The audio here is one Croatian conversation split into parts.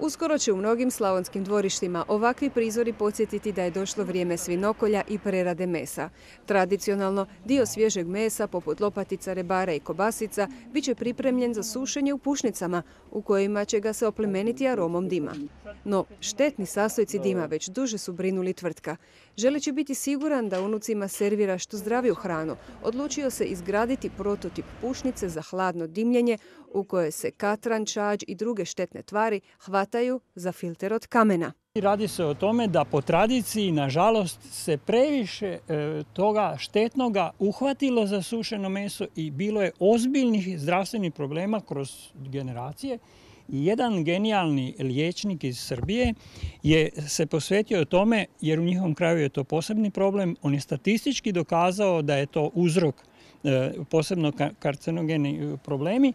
Uskoro će u mnogim slavonskim dvorištima ovakvi prizori podsjetiti da je došlo vrijeme svinokolja i prerade mesa. Tradicionalno, dio svježeg mesa, poput lopatica, rebara i kobasica, bit će pripremljen za sušenje u pušnicama, u kojima će ga se oplemeniti aromom dima. No, štetni sastojci dima već duže su brinuli tvrtka. Želeći biti siguran da unucima servira što zdraviju hranu, odlučio se izgraditi prototip pušnice za hladno dimljenje u kojoj se katran, čađ i druge štetne tvari hvataju za filter od kamena. Radi se o tome da po tradiciji, nažalost, se previše e, toga štetnoga uhvatilo za sušeno meso i bilo je ozbiljnih zdravstvenih problema kroz generacije. Jedan genijalni liječnik iz Srbije je se posvetio tome, jer u njihovom kraju je to posebni problem, on je statistički dokazao da je to uzrok e, posebno karcinogeni problemi,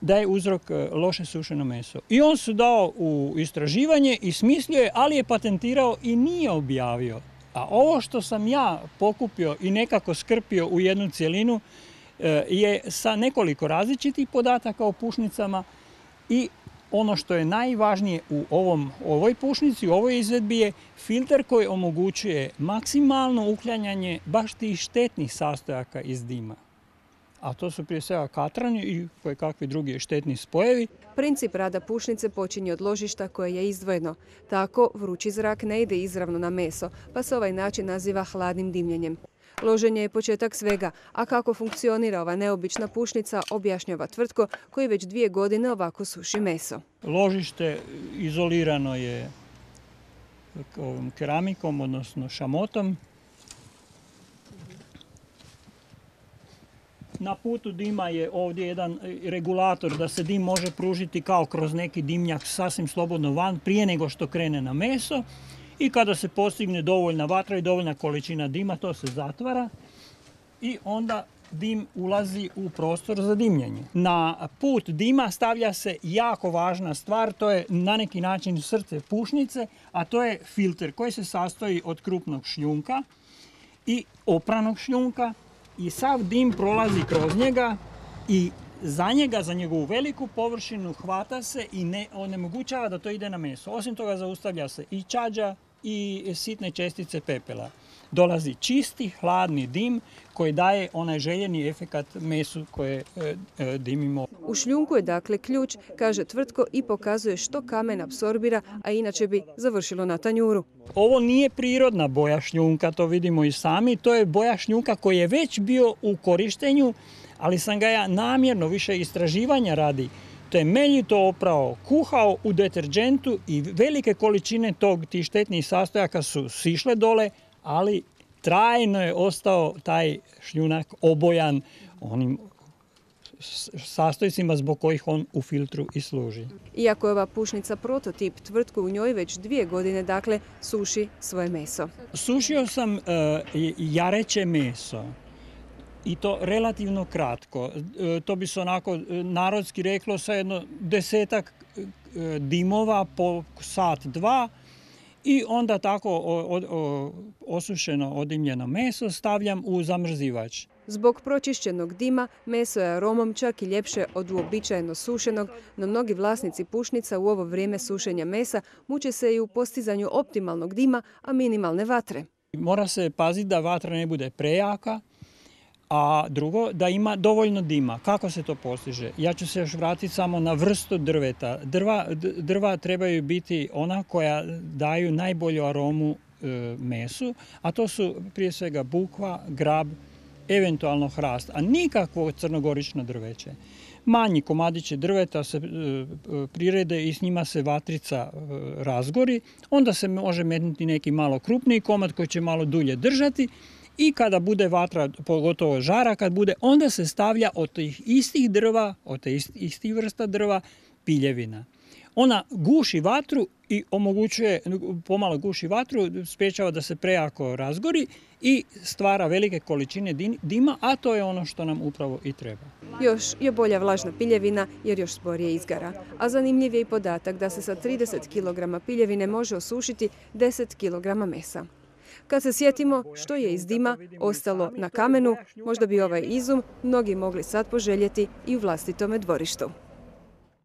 da je uzrok e, loše sušeno meso. I on se dao u istraživanje i smislio je, ali je patentirao i nije objavio. A ovo što sam ja pokupio i nekako skrpio u jednu cijelinu e, je sa nekoliko različitih podataka o pušnicama i ono što je najvažnije u ovom, ovoj pušnici, u ovoj izvedbi je filter koji omogućuje maksimalno uklanjanje baš tih štetnih sastojaka iz dima a to su prije svega katrani i koje kakvi drugi štetni spojevi. Princip rada pušnice počinje od ložišta koje je izdvojeno. Tako vrući zrak ne ide izravno na meso, pa se ovaj način naziva hladnim dimljenjem. Loženje je početak svega, a kako funkcionira ova neobična pušnica objašnjava tvrtko koji već dvije godine ovako suši meso. Ložište izolirano je keramikom, odnosno šamotom, Na putu dima je ovdje jedan regulator da se dim može pružiti kao kroz neki dimnjak sasvim slobodno van prije nego što krene na meso. I kada se postigne dovoljna vatra i dovoljna količina dima, to se zatvara i onda dim ulazi u prostor za dimljenje. Na put dima stavlja se jako važna stvar, to je na neki način srce pušnice, a to je filter koji se sastoji od krupnog šljunka i opranog šljunka i sav dim prolazi kroz njega i za njega, za njegovu veliku površinu hvata se i ne onemogućava da to ide na meso. Osim toga zaustavlja se i čađa i sitne čestice pepela. Dolazi čisti, hladni dim koji daje onaj željeni efekat mesu koje e, e, dimimo. U šljunku je dakle ključ, kaže tvrtko i pokazuje što kamen apsorbira, a inače bi završilo na tanjuru. Ovo nije prirodna boja šljunka, to vidimo i sami. To je boja šljunka koji je već bio u korištenju, ali sam ga ja namjerno više istraživanja radi temeljito oprao, kuhao u deterđentu i velike količine tog tih štetnih sastojaka su sišle dole, ali trajno je ostao taj šljunak obojan onim sastojcima zbog kojih on u filtru i služi. Iako je ova pušnica prototip, tvrtku u njoj već dvije godine dakle suši svoje meso. Sušio sam uh, jareće meso i to relativno kratko. E, to bi se onako e, narodski reklo sa jedno desetak dimova po sat, dva i onda tako osušeno odimljeno meso stavljam u zamrzivač. Zbog pročišćenog dima, meso je aromom čak i ljepše od uobičajeno sušenog, no mnogi vlasnici pušnica u ovo vrijeme sušenja mesa muče se i u postizanju optimalnog dima, a minimalne vatre. Mora se paziti da vatra ne bude prejaka, a drugo da ima dovoljno dima. Kako se to postiže? Ja ću se još vratiti samo na vrstu drveta. Drva, drva trebaju biti ona koja daju najbolju aromu e, mesu, a to su prije svega bukva, grab, eventualno hrast, a nikakvo crnogorično drveće. Manji komadići drveta se e, prirede i s njima se vatrica e, razgori, onda se može metnuti neki malo krupniji komad koji će malo dulje držati i kada bude vatra, pogotovo žara kad bude, onda se stavlja od tih istih drva, od tih istih vrsta drva, piljevina. Ona guši vatru i omogućuje, pomalo guši vatru, spriječava da se prejako razgori i stvara velike količine dima, a to je ono što nam upravo i treba. Još je bolja vlažna piljevina jer još sporije izgara. A zanimljiv je i podatak da se sa 30 kg piljevine može osušiti 10 kg mesa. Kad se sjetimo što je iz dima ostalo na kamenu, možda bi ovaj izum mnogi mogli sad poželjeti i u vlastitome dvorištu.